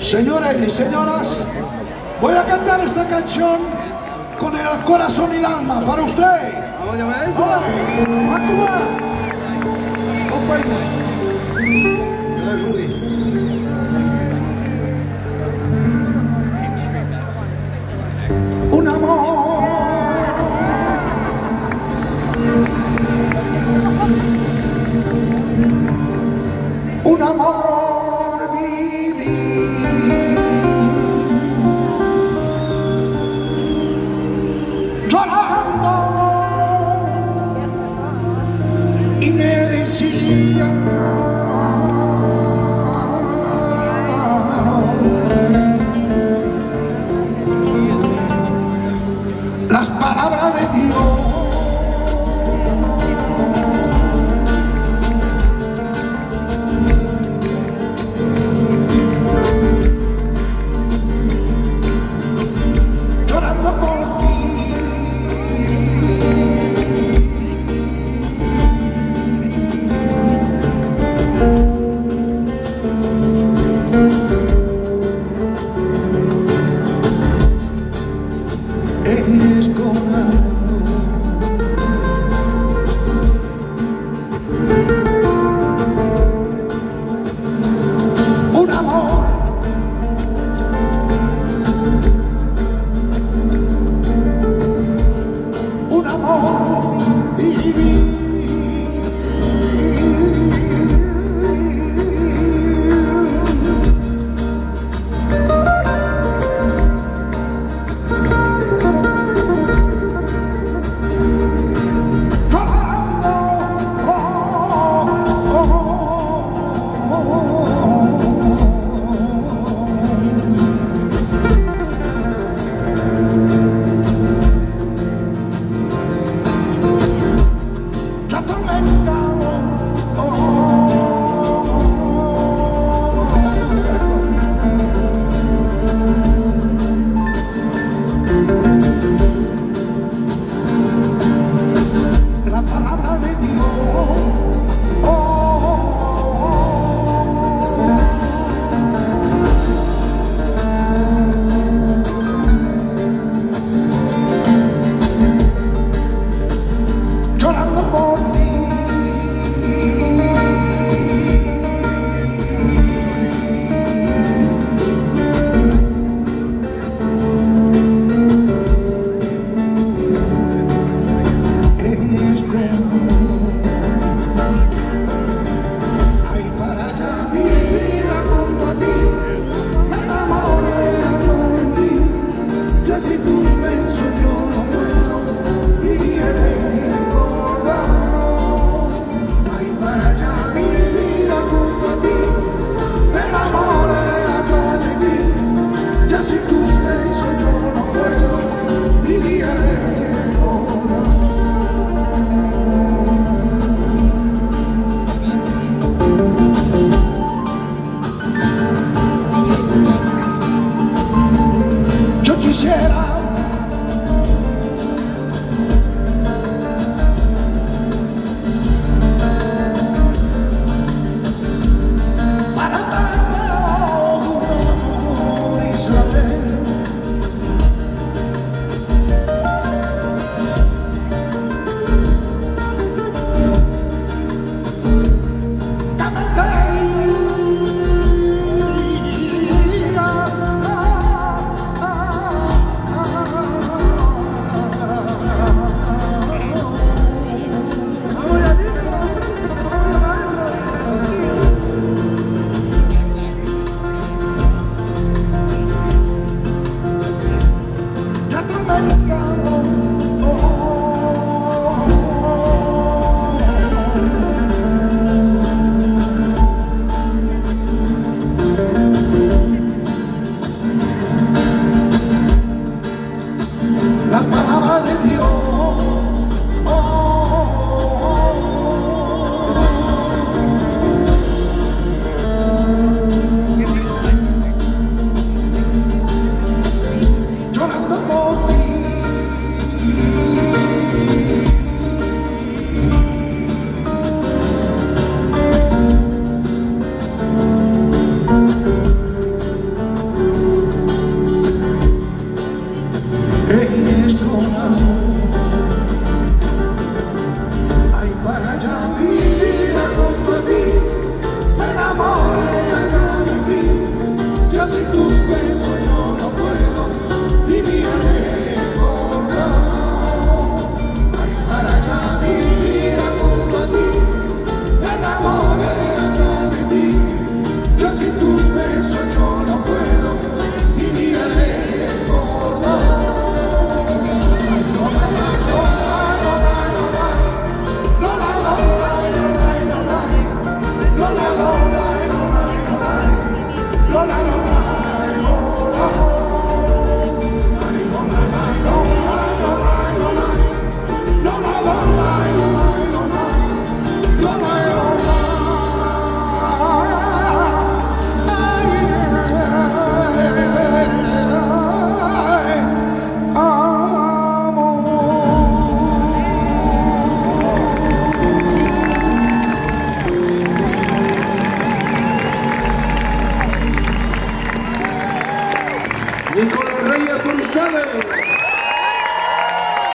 Señores y señoras, voy a cantar esta canción con el corazón y el alma para usted. Las palabras de Dios. Jedi. Americano